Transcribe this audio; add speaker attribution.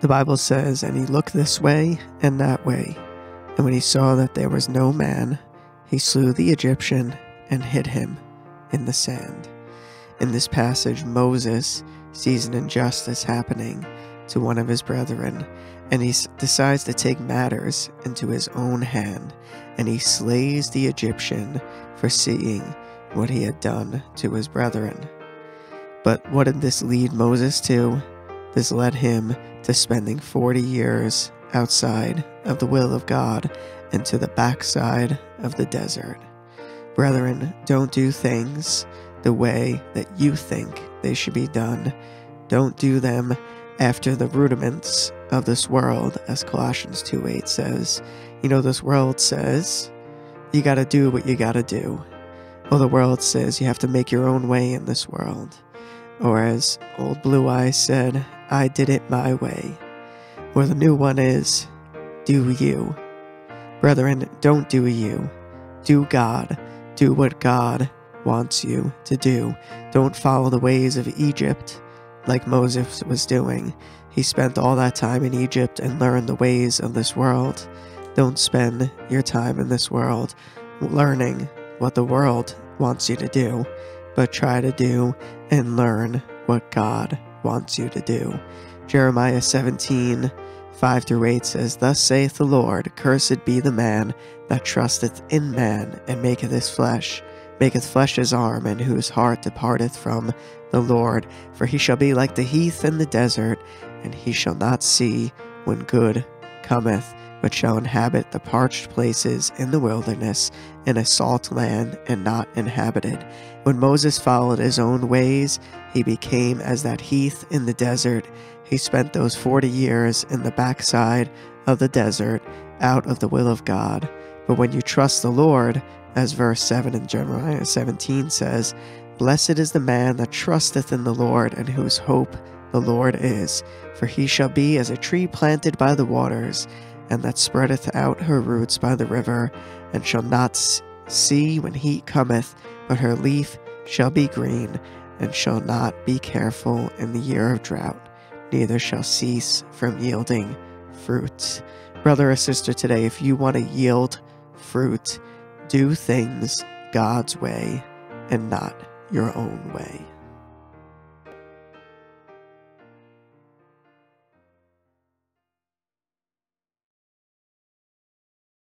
Speaker 1: The Bible says, And he looked this way and that way, and when he saw that there was no man, he slew the Egyptian and hid him in the sand. In this passage, Moses sees an injustice happening to one of his brethren, and he decides to take matters into his own hand, and he slays the Egyptian for seeing what he had done to his brethren. But what did this lead Moses to? This led him to spending 40 years outside of the will of God and to the backside of the desert. Brethren, don't do things the way that you think they should be done. Don't do them after the rudiments of this world, as Colossians 2 8 says. You know, this world says you gotta do what you gotta do. Well, the world says you have to make your own way in this world. Or as old Blue Eyes said, I did it my way. Or the new one is, do you. Brethren, don't do you. Do God. Do what God wants you to do. Don't follow the ways of Egypt like Moses was doing. He spent all that time in Egypt and learned the ways of this world. Don't spend your time in this world learning what the world wants you to do, but try to do and learn what God wants you to do. Jeremiah 17, 5 through 8 says, Thus saith the Lord, Cursed be the man that trusteth in man, and maketh his flesh, maketh flesh his arm, and whose heart departeth from the Lord. For he shall be like the heath in the desert, and he shall not see when good cometh, but shall inhabit the parched places in the wilderness, in a salt land and not inhabited. When Moses followed his own ways, he became as that heath in the desert. He spent those forty years in the backside of the desert, out of the will of God. But when you trust the Lord, as verse 7 in Jeremiah 17 says, Blessed is the man that trusteth in the Lord, and whose hope the Lord is. For he shall be as a tree planted by the waters, and that spreadeth out her roots by the river, and shall not see when heat cometh, but her leaf shall be green, and shall not be careful in the year of drought, neither shall cease from yielding fruit. Brother or sister, today, if you want to yield fruit, do things God's way and not your own way.